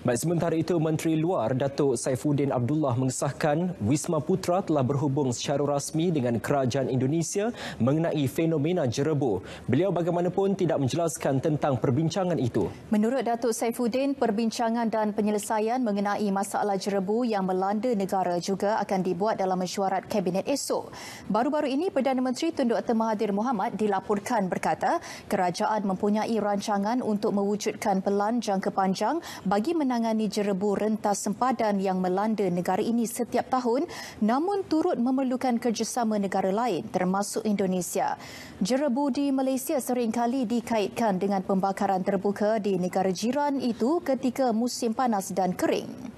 Baik, sementara itu Menteri Luar Datuk Saifuddin Abdullah mengesahkan Wisma Putra telah berhubung secara rasmi dengan kerajaan Indonesia mengenai fenomena jerebu. Beliau bagaimanapun tidak menjelaskan tentang perbincangan itu. Menurut Datuk Saifuddin, perbincangan dan penyelesaian mengenai masalah jerebu yang melanda negara juga akan dibuat dalam mesyuarat kabinet esok. Baru-baru ini Perdana Menteri Tun Dr Mahathir Mohamad dilaporkan berkata kerajaan mempunyai rancangan untuk mewujudkan pelan jangka panjang bagi menangani jerebu rentas sempadan yang melanda negara ini setiap tahun namun turut memerlukan kerjasama negara lain termasuk Indonesia. Jerebu di Malaysia seringkali dikaitkan dengan pembakaran terbuka di negara jiran itu ketika musim panas dan kering.